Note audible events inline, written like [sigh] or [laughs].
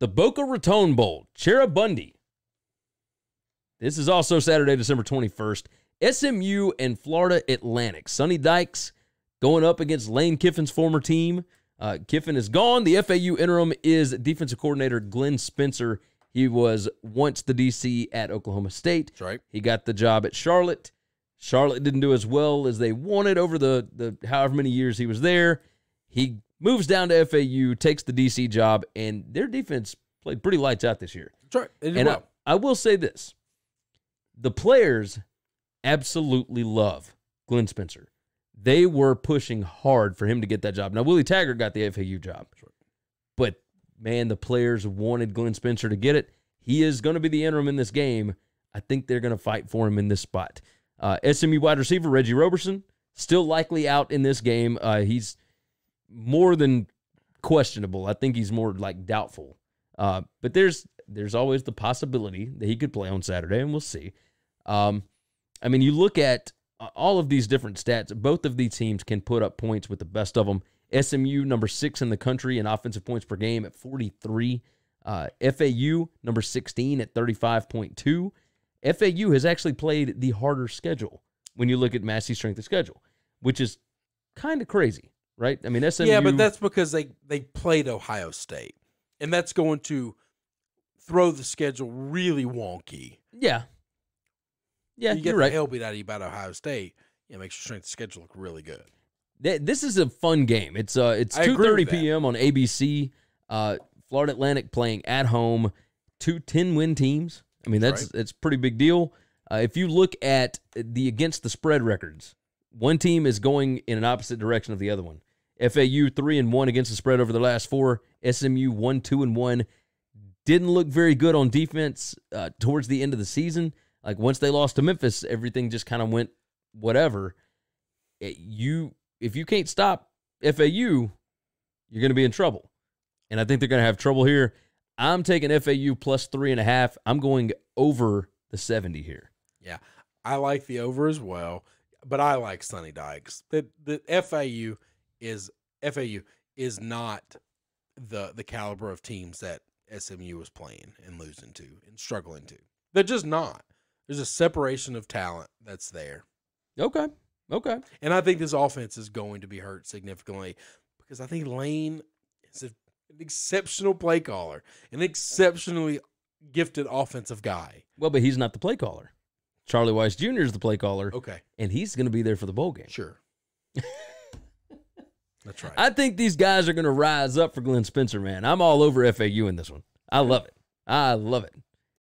the Boca Raton Bowl, Cheribundi. This is also Saturday, December 21st. SMU and Florida Atlantic. Sonny Dykes going up against Lane Kiffin's former team. Uh, Kiffin is gone. The FAU interim is defensive coordinator Glenn Spencer. He was once the DC at Oklahoma State. That's right. He got the job at Charlotte. Charlotte didn't do as well as they wanted over the, the however many years he was there. He moves down to FAU, takes the DC job, and their defense played pretty lights out this year. That's right. And well. I, I will say this the players absolutely love Glenn Spencer. They were pushing hard for him to get that job. Now, Willie Taggart got the FAU job, but man, the players wanted Glenn Spencer to get it. He is going to be the interim in this game. I think they're going to fight for him in this spot. Uh, SMU wide receiver Reggie Roberson still likely out in this game. Uh, he's more than questionable. I think he's more like doubtful. Uh, but there's there's always the possibility that he could play on Saturday, and we'll see. Um, I mean, you look at uh, all of these different stats. Both of these teams can put up points with the best of them. SMU number six in the country in offensive points per game at 43. Uh, FAU number 16 at 35.2. FAU has actually played the harder schedule when you look at Massey's strength of schedule, which is kind of crazy, right? I mean, SMU. Yeah, but that's because they they played Ohio State, and that's going to throw the schedule really wonky. yeah, yeah. you get you're the right. hell beat out of you about Ohio State. It makes your strength schedule look really good. This is a fun game. It's uh, it's two thirty p.m. on ABC. Uh, Florida Atlantic playing at home. Two 10 win teams. I mean, that's That's that's pretty big deal. Uh, if you look at the against the spread records, one team is going in an opposite direction of the other one. FAU three and one against the spread over the last four. SMU one two and one. Didn't look very good on defense uh, towards the end of the season. Like once they lost to Memphis, everything just kind of went whatever. It- you if you can't stop FAU, you're going to be in trouble. And I think they're going to have trouble here. I'm taking FAU plus three and a half. I'm going over the 70 here. Yeah, I like the over as well, but I like Sonny Dykes. The the FAU is FAU is not the the caliber of teams that SMU was playing and losing to and struggling to. They're just not. There's a separation of talent that's there. Okay. Okay. And I think this offense is going to be hurt significantly because I think Lane is a, an exceptional play caller, an exceptionally gifted offensive guy. Well, but he's not the play caller. Charlie Weis Jr. is the play caller, Okay, and he's going to be there for the bowl game. sure. [laughs] That's right. I think these guys are going to rise up for Glenn Spencer, man. I'm all over FAU in this one. I love it. I love it.